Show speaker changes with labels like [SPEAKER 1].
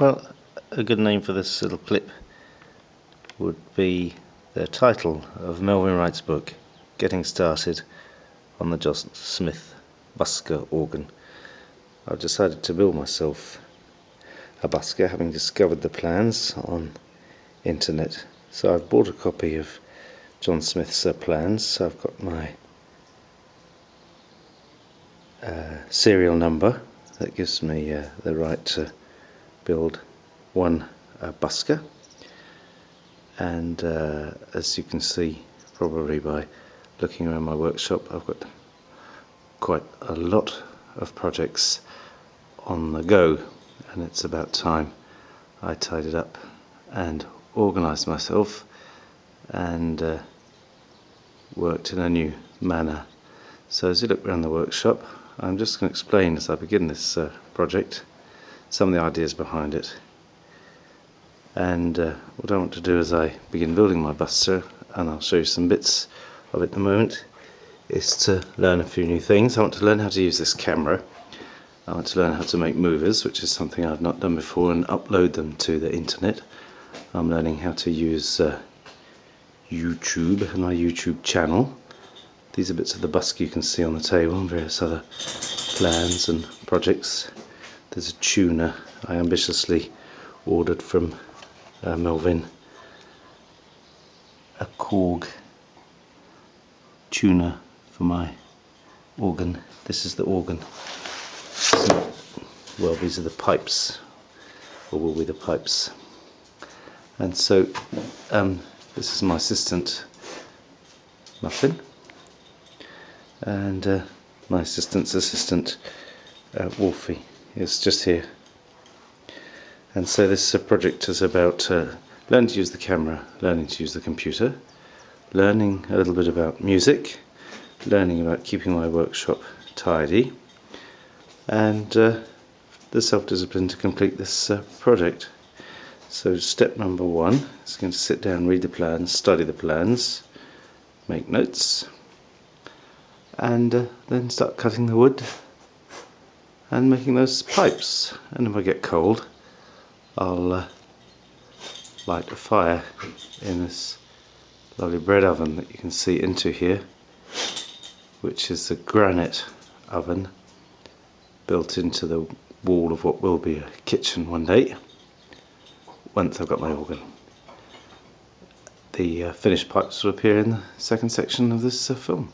[SPEAKER 1] Well, a good name for this little clip would be the title of Melvin Wright's book, Getting Started on the John Smith Busker organ. I've decided to build myself a busker, having discovered the plans on internet. So I've bought a copy of John Smith's uh, plans. So I've got my uh, serial number that gives me uh, the right to build one uh, busker. And uh, as you can see probably by looking around my workshop I've got quite a lot of projects on the go. And it's about time I tidied up and organized myself and uh, worked in a new manner. So as you look around the workshop I'm just going to explain as I begin this uh, project some of the ideas behind it. And uh, what I want to do as I begin building my busker and I'll show you some bits of it in a moment is to learn a few new things. I want to learn how to use this camera. I want to learn how to make movers which is something I've not done before and upload them to the internet. I'm learning how to use uh, YouTube and my YouTube channel. These are bits of the busk you can see on the table and various other plans and projects there's a tuner I ambitiously ordered from uh, Melvin. A Korg tuner for my organ. This is the organ. Well these are the pipes or will be the pipes. And so um, this is my assistant Muffin. And uh, my assistant's assistant uh, Wolfie is just here. And so this project is about uh, learning to use the camera, learning to use the computer, learning a little bit about music, learning about keeping my workshop tidy, and uh, the self-discipline to complete this uh, project. So step number one is going to sit down, read the plans, study the plans, make notes, and uh, then start cutting the wood and making those pipes and if I get cold I'll uh, light a fire in this lovely bread oven that you can see into here which is a granite oven built into the wall of what will be a kitchen one day once I've got my organ. The uh, finished pipes will appear in the second section of this uh, film.